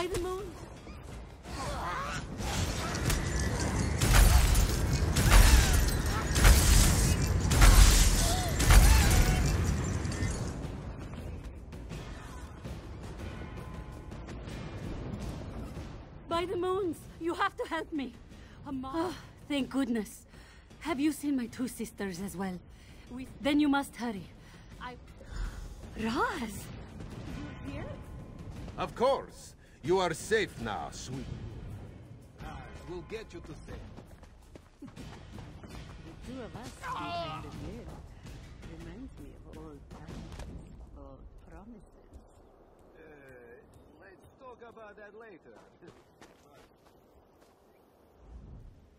By the moon. By the moons, you have to help me. Oh, thank goodness. Have you seen my two sisters as well? We... Then you must hurry. I... Raz! You here? Of course. You are safe now, sweet. We'll get you to safety. The two of us kind of live. Reminds me of old times, old promises. Uh, let's talk about that later.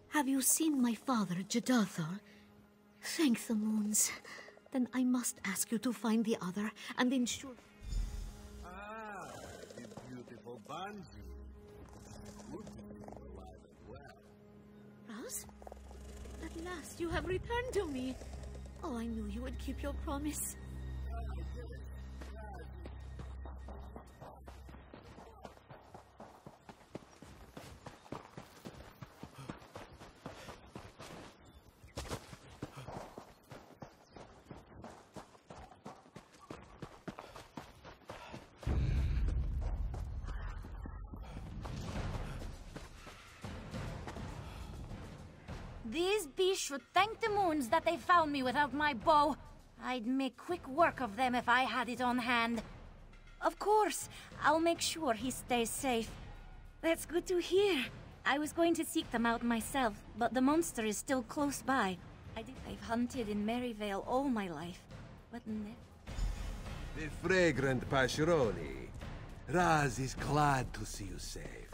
Have you seen my father, Jadathar? Thank the moons. Then I must ask you to find the other and ensure. And well. Raz? At last you have returned to me. Oh, I knew you would keep your promise. Should thank the moons that they found me without my bow. I'd make quick work of them if I had it on hand. Of course, I'll make sure he stays safe. That's good to hear. I was going to seek them out myself, but the monster is still close by. I did. I've hunted in Maryvale all my life, but. The fragrant Pascheroni. Raz is glad to see you safe.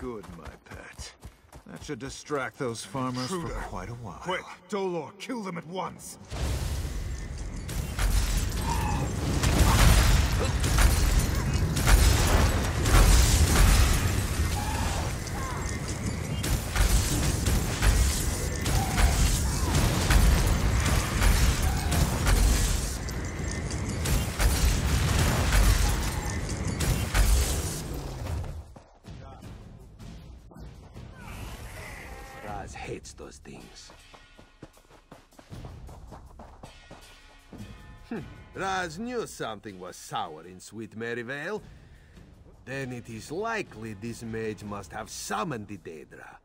Good, my pet. That should distract those farmers for quite a while. Quick, Dolor, kill them at once! Raz knew something was sour in Sweet Maryvale. Then it is likely this mage must have summoned the Daedra.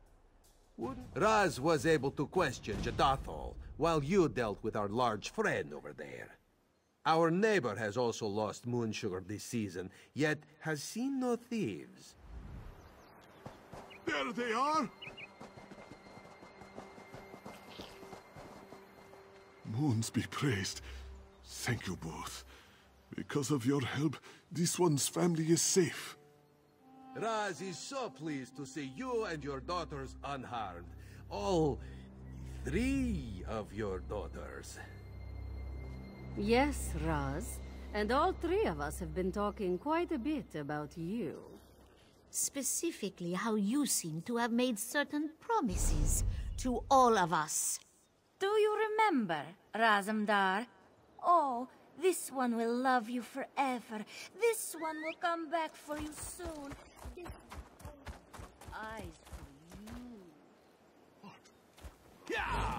Raz was able to question Jadathol while you dealt with our large friend over there. Our neighbor has also lost moon sugar this season, yet has seen no thieves. There they are! Moons be praised. Thank you both. Because of your help, this one's family is safe. Raz is so pleased to see you and your daughters unharmed. All three of your daughters. Yes, Raz. And all three of us have been talking quite a bit about you. Specifically, how you seem to have made certain promises to all of us. Do you remember, Razum-dar? Oh, this one will love you forever. This one will come back for you soon. Eyes for you.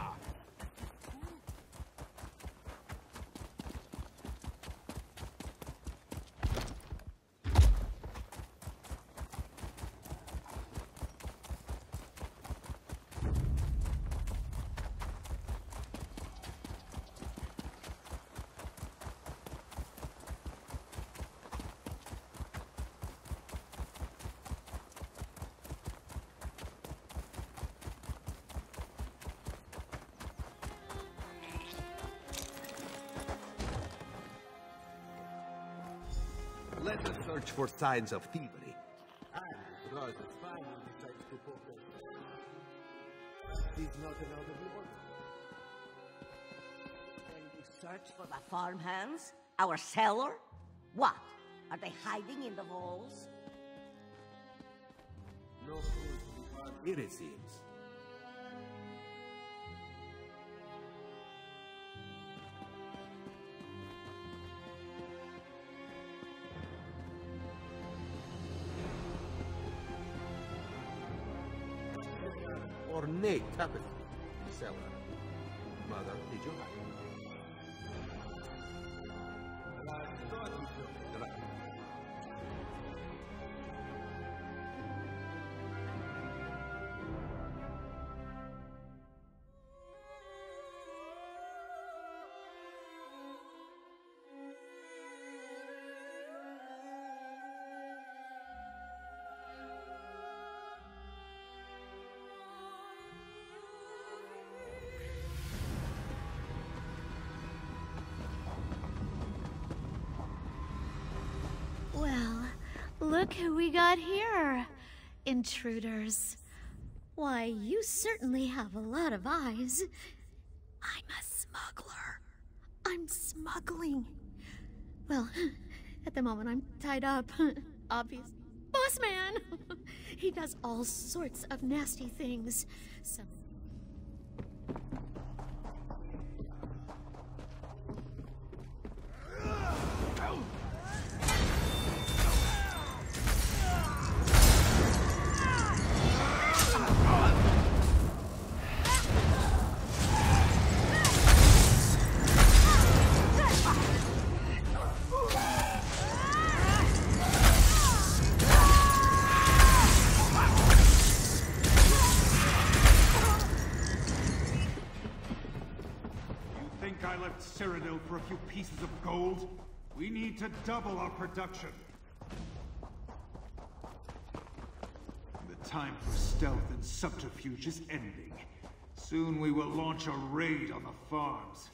Let us search for signs of thievery. And Raz finally decides to poke us, he's not another one. Then you search for the farmhands? Our cellar? What? Are they hiding in the walls? No clues to be found here, it seems. Look who we got here. Intruders. Why, you certainly have a lot of eyes. I'm a smuggler. I'm smuggling. Well, at the moment I'm tied up. Obvious. Boss man! he does all sorts of nasty things. Some to double our production. The time for stealth and subterfuge is ending. Soon we will launch a raid on the farms.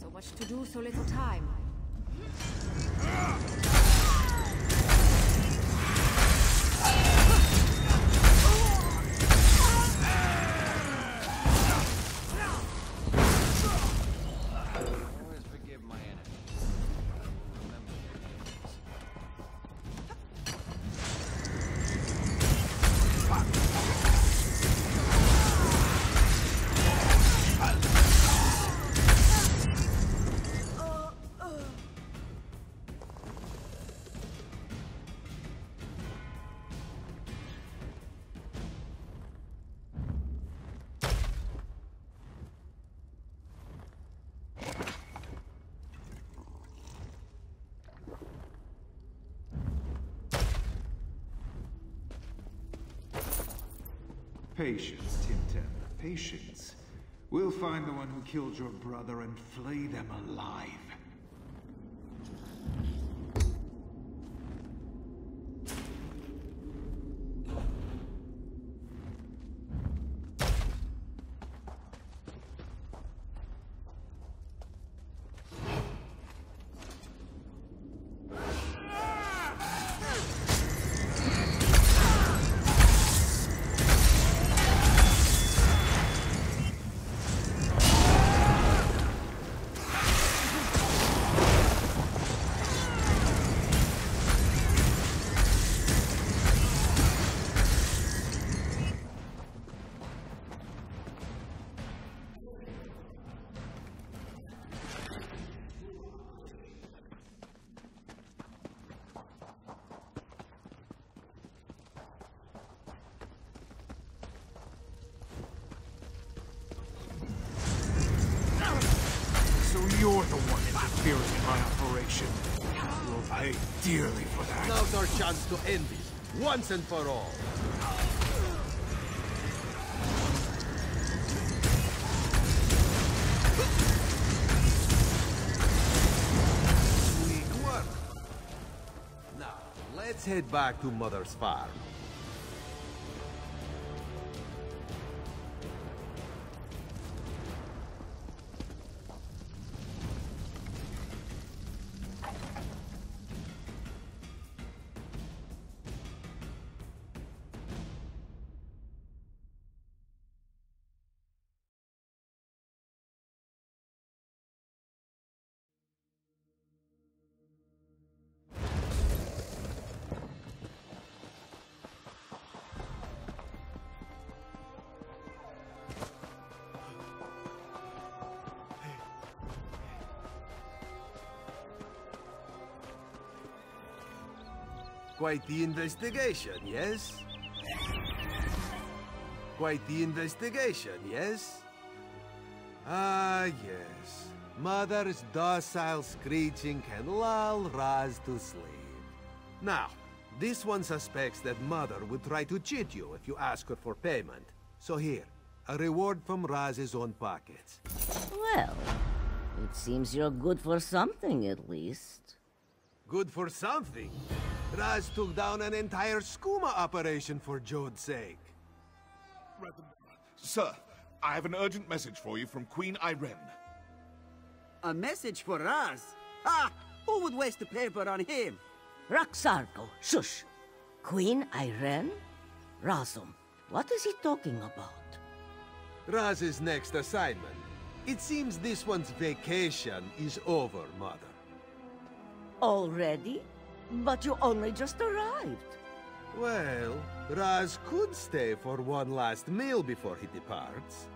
So much to do, so little time. Patience, Tintin. Patience. We'll find the one who killed your brother and flay them alive. Once and for all. Sweet work. Now, let's head back to Mother's farm. Quite the investigation, yes? Quite the investigation, yes? Ah, yes. Mother's docile screeching can lull Raz to sleep. Now, this one suspects that Mother would try to cheat you if you ask her for payment. So here, a reward from Raz's own pockets. Well, it seems you're good for something at least. Good for something. Raz took down an entire skooma operation for Jode's sake. Sir, I have an urgent message for you from Queen Ayrenn. A message for Raz? Ah! Who would waste the paper on him? Roxargo, shush! Queen Ayrenn? Razum, what is he talking about? Raz's next assignment. It seems this one's vacation is over, Mother. Already? But you only just arrived. Well, Raz could stay for one last meal before he departs.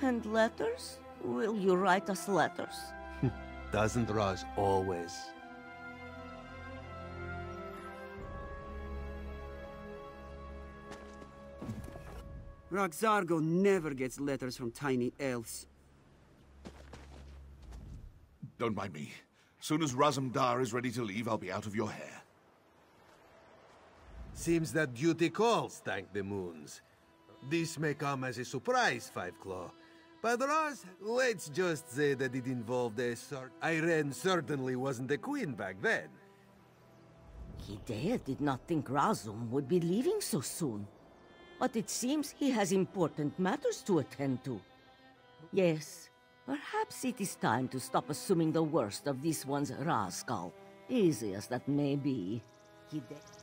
And letters? Will you write us letters? Doesn't Raz always? Roxargo never gets letters from tiny elves. Don't mind me. Soon as Razum-dar is ready to leave, I'll be out of your hair. Seems that duty calls, thank the moons. This may come as a surprise, Five Claw. But Raz, let's just say that it involved a sort... Ayrenn certainly wasn't a queen back then. Hidea did not think Razum would be leaving so soon. But it seems he has important matters to attend to. Yes, perhaps it is time to stop assuming the worst of this one's rascal. Easy as that may be. Hidea...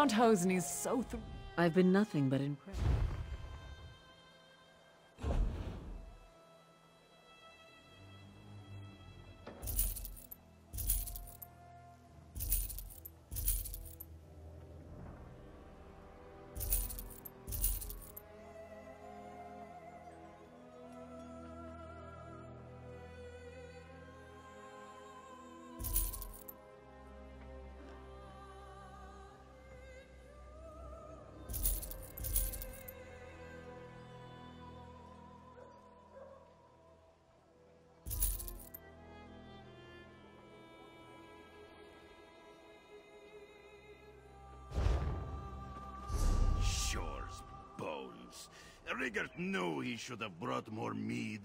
Count Hosen is so I've been nothing but impressed. Knew he should have brought more mead.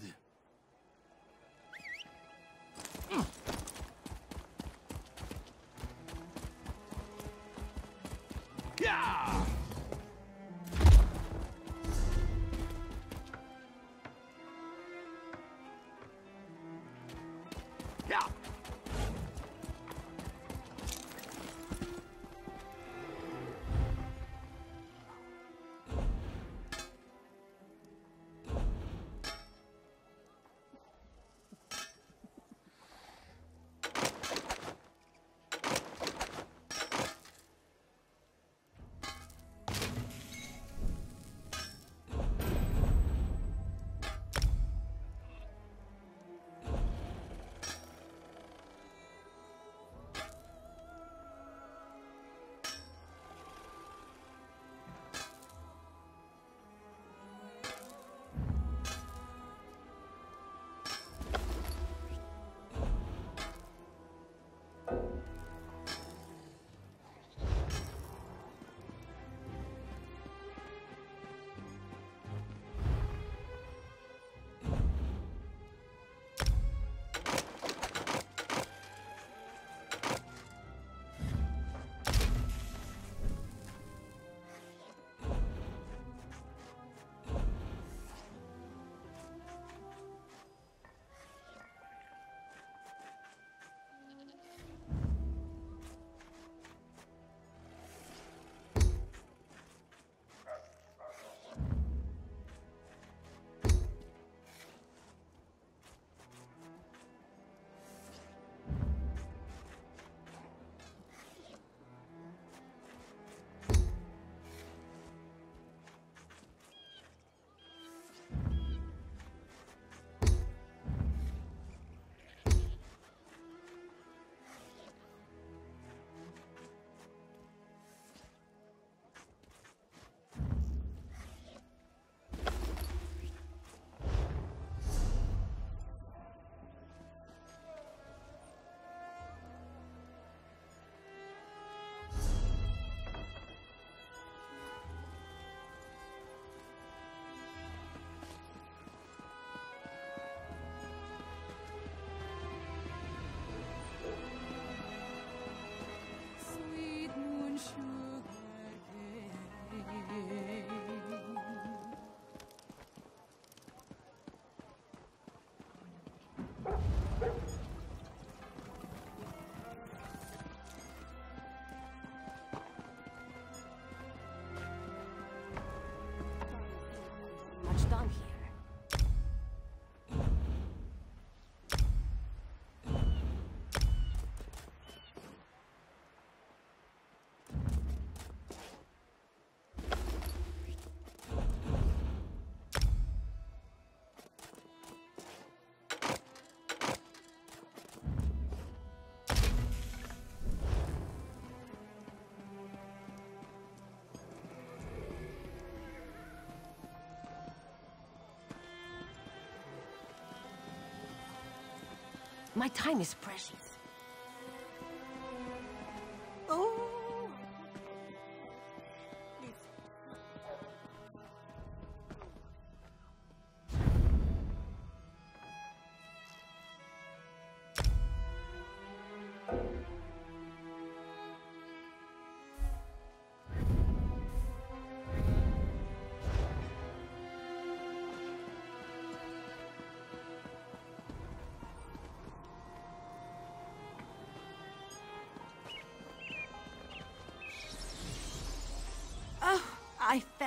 My time is precious.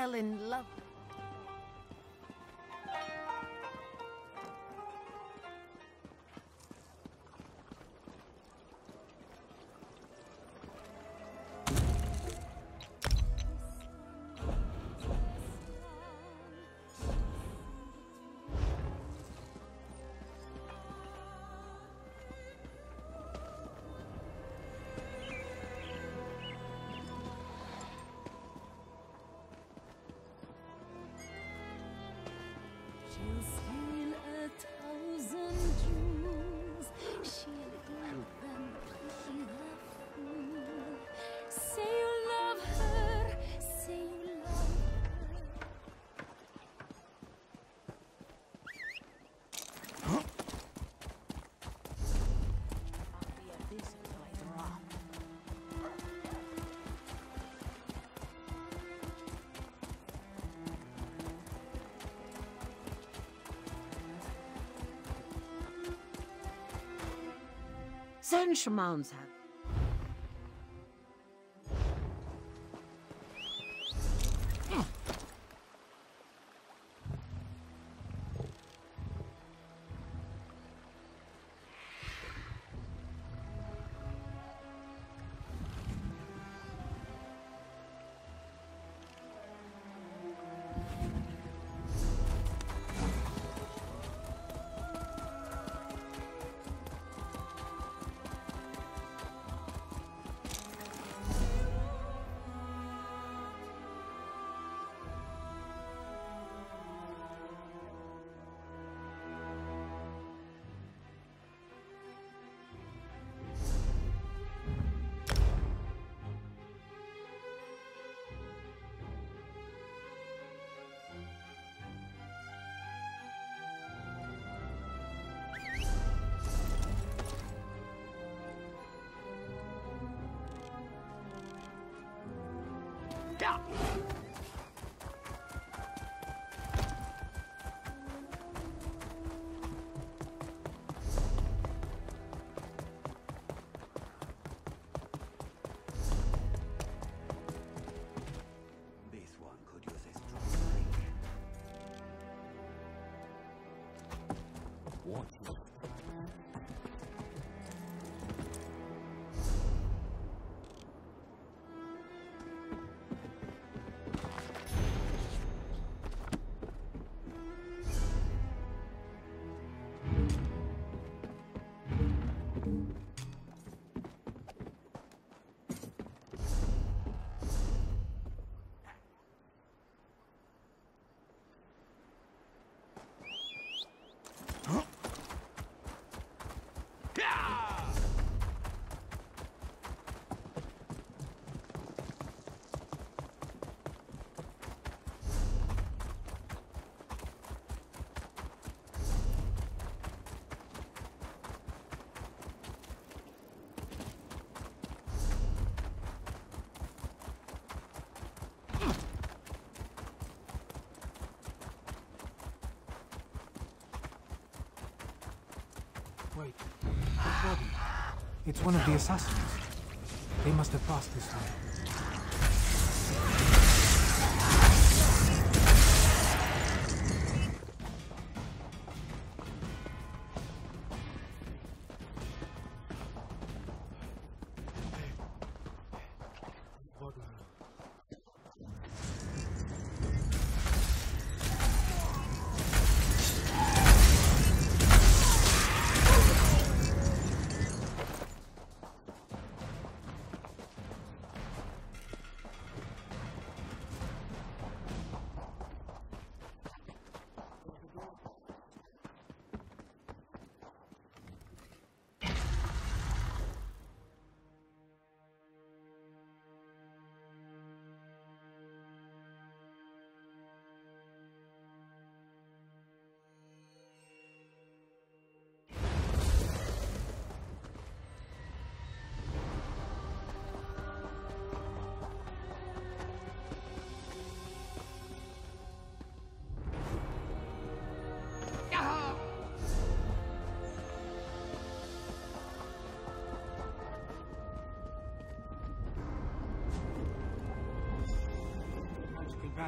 Fell in love. Send Shaman's hand. This It's one of the assassins. They must have passed this way.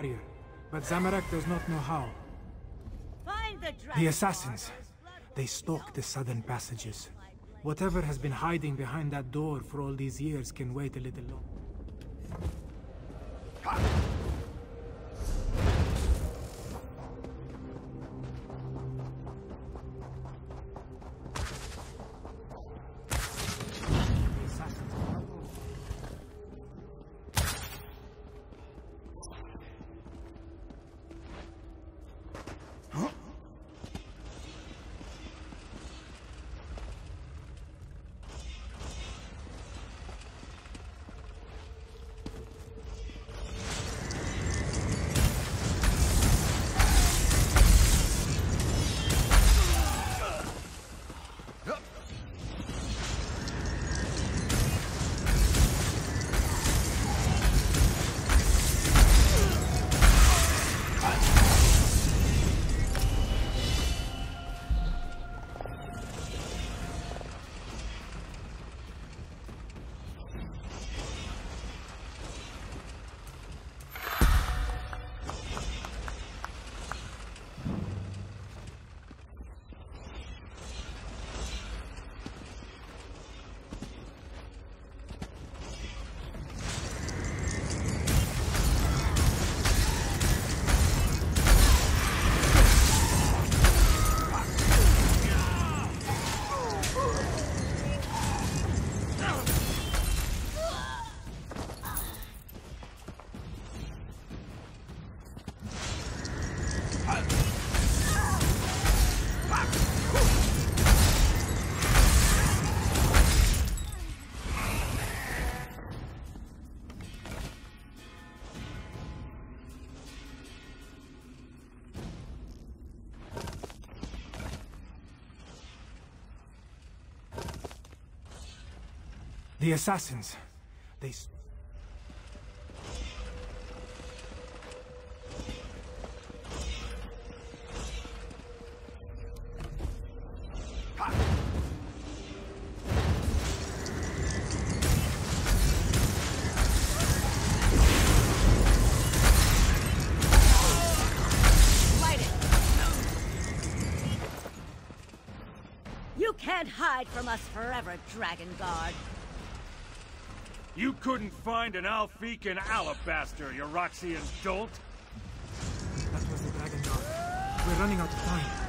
Barrier. But Zamorak does not know how. Find the The assassins. They stalk the southern passages. Whatever has been hiding behind that door for all these years can wait a little longer. The assassins. They... You can't hide from us forever, Dragon Guard. You couldn't find an Alfican alabaster, you Roxian dolt? That was the Dragon. We're running out of time.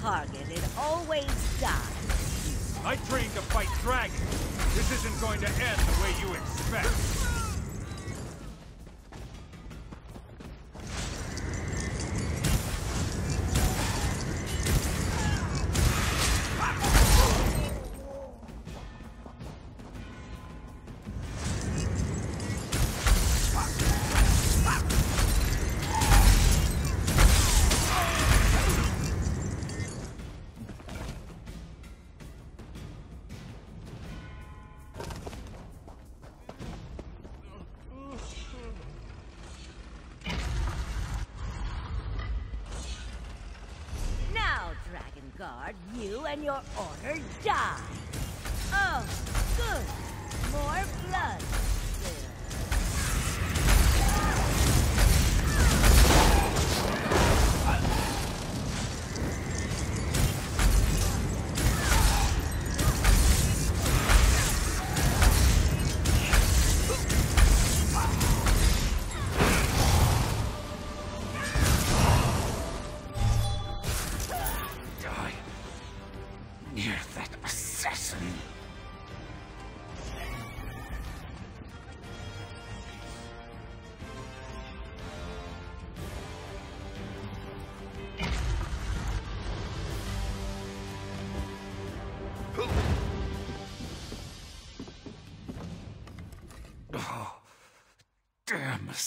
Target, it always dies. I trained to fight dragons. This isn't going to end the way you expect.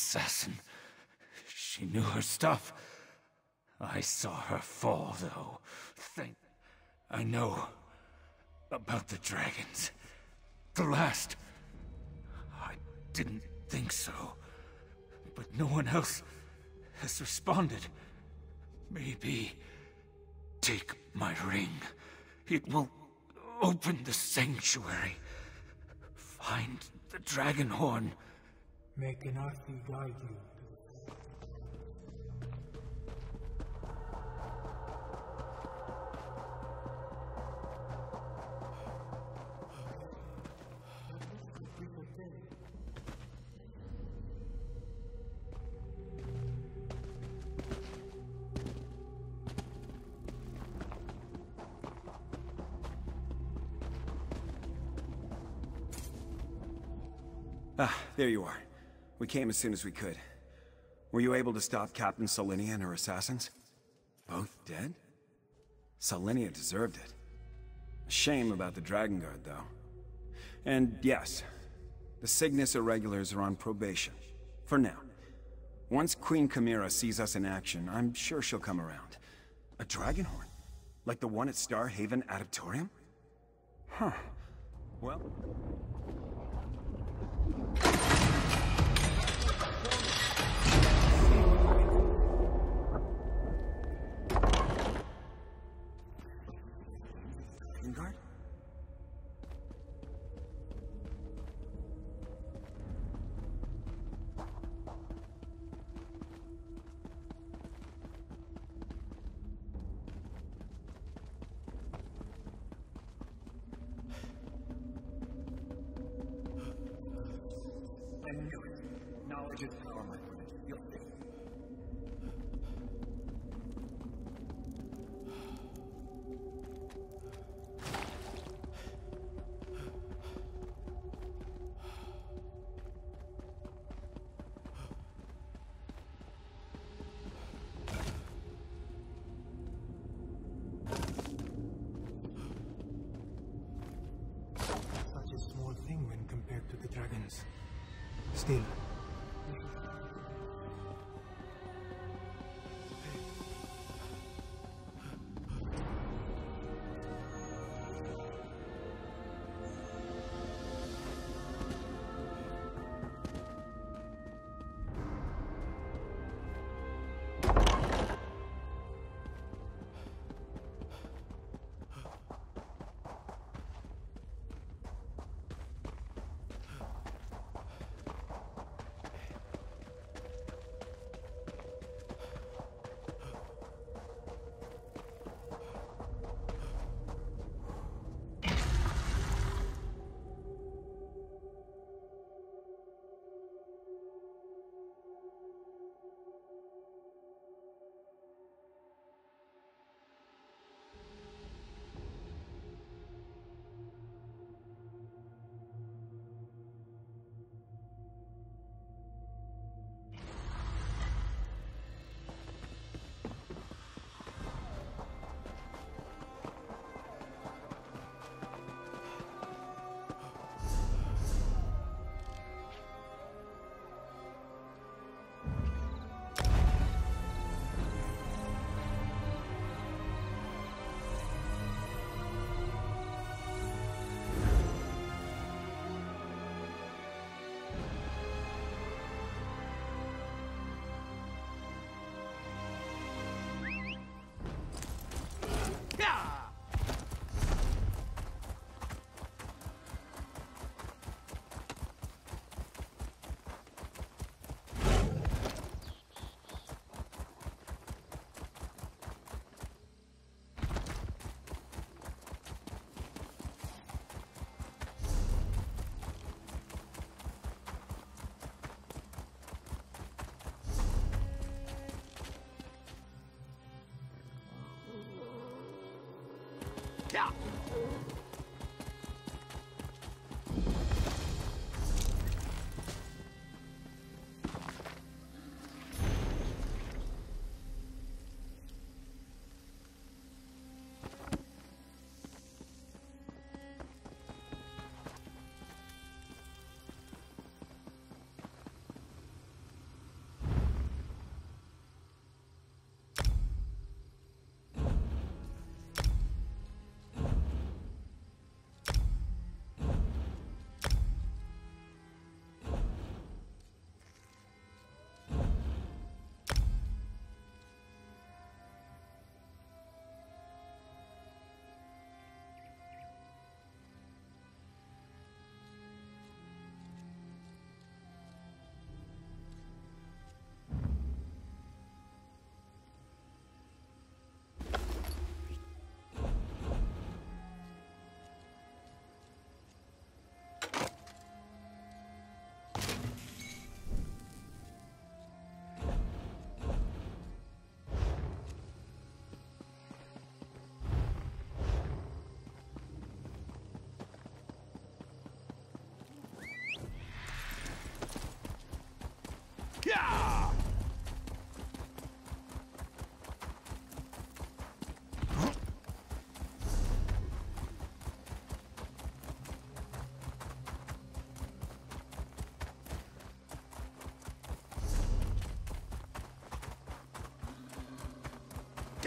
Assassin. She knew her stuff. I saw her fall, though. Thank... I know about the dragons. The last. I didn't think so. But no one else has responded. Maybe take my ring. It will open the sanctuary. Find the dragon horn may Ganassi guide you. Ah, there you are. We came as soon as we could. Were you able to stop Captain Solinia and her assassins? Both dead? Solinia deserved it. Shame about the Dragon Guard, though. And yes, the Cygnus Irregulars are on probation. For now. Once Queen Khamira sees us in action, I'm sure she'll come around. A dragon horn? Like the one at Star Haven Adeptorium? Huh. Well... Still,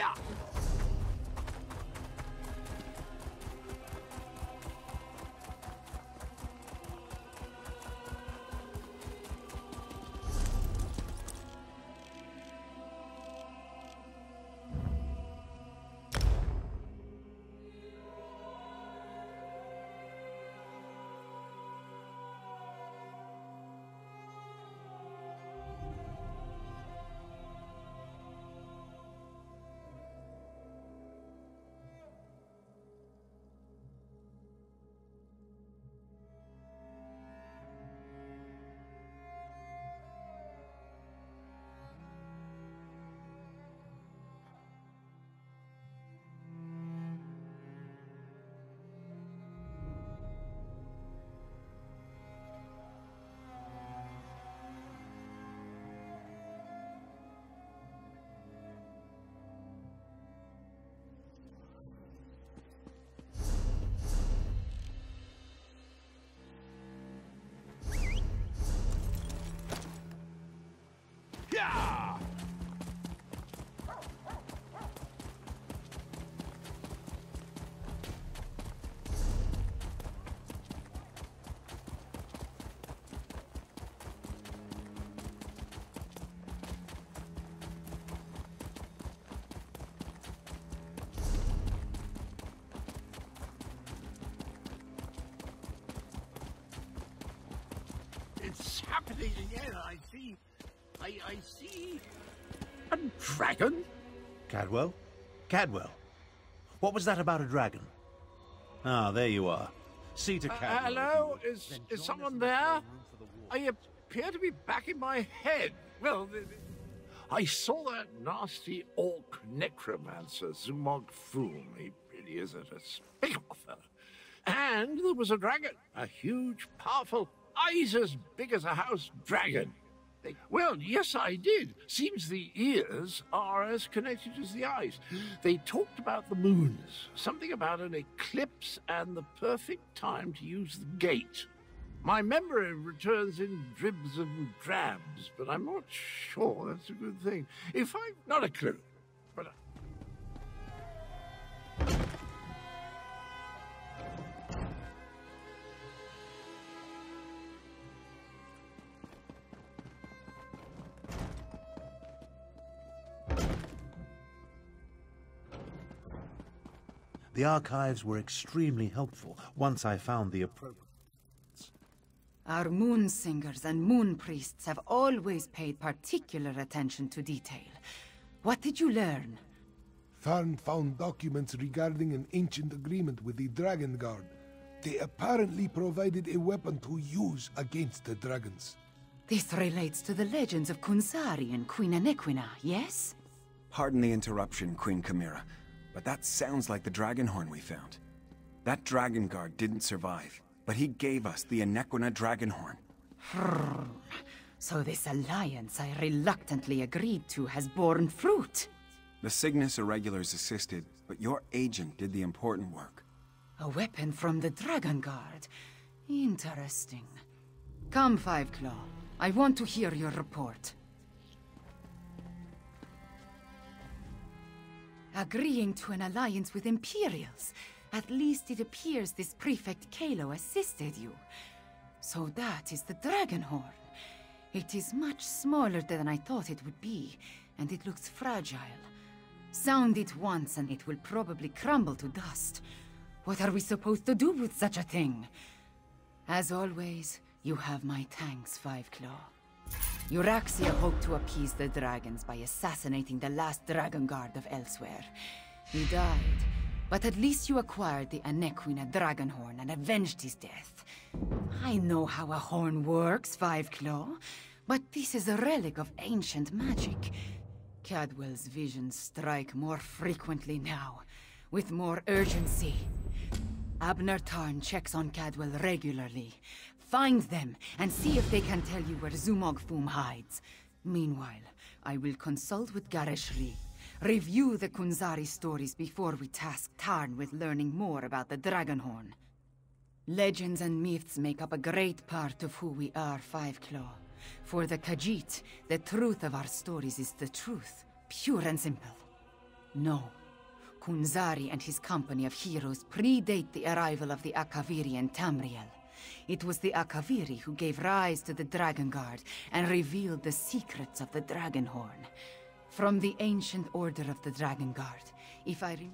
Yeah. It's happening again, I see. I, I see. A dragon? Cadwell? Cadwell? What was that about a dragon? Ah, there you are. See to Uh, Cadwell. hello? Is, is someone there? I appear to be back in my head. Well, th- th- I saw that nasty orc necromancer, Zumog Phoom. He really is a despicable fellow. And there was a dragon, a huge, powerful, eyes as big as a house dragon. Well, yes, I did. Seems the ears are as connected as the eyes. They talked about the moons, something about an eclipse and the perfect time to use the gate. My memory returns in dribs and drabs, but I'm not sure that's a good thing. If I've not a clue, The archives were extremely helpful once I found the appropriate. Our moon singers and moon priests have always paid particular attention to detail. What did you learn? Tharn found documents regarding an ancient agreement with the Dragon Guard. They apparently provided a weapon to use against the dragons. This relates to the legends of Khunzar-ri and Queen Anequina, yes? Pardon the interruption, Queen Khamira, but that sounds like the dragon horn we found. That dragon guard didn't survive, but he gave us the Anequina dragon horn. So this alliance I reluctantly agreed to has borne fruit. The Cygnus Irregulars assisted, but your agent did the important work. A weapon from the Dragon Guard. Interesting. Come, Five Claw. I want to hear your report. Agreeing to an alliance with Imperials. At least it appears this Prefect Kalo assisted you. So that is the Dragon Horn. It is much smaller than I thought it would be, and it looks fragile. Sound it once and it will probably crumble to dust. What are we supposed to do with such a thing? As always, you have my thanks, Five Claw. Euraxia hoped to appease the dragons by assassinating the last Dragon Guard of Elsweyr. He died, but at least you acquired the Anequina Dragon Horn and avenged his death. I know how a horn works, Five Claw, but this is a relic of ancient magic. Cadwell's visions strike more frequently now, with more urgency. Abnur Tharn checks on Cadwell regularly. Find them and see if they can tell you where Zumog Phoom hides. Meanwhile, I will consult with Gharesh-ri. Review the Khunzar-ri stories before we task Tharn with learning more about the Dragonhorn. Legends and myths make up a great part of who we are, Five Claw. For the Khajiit, the truth of our stories is the truth, pure and simple. No. Khunzar-ri and his company of heroes predate the arrival of the Akaviri and Tamriel. It was the Akaviri who gave rise to the Dragon Guard and revealed the secrets of the Dragon Horn. From the ancient order of the Dragon Guard, if I rem-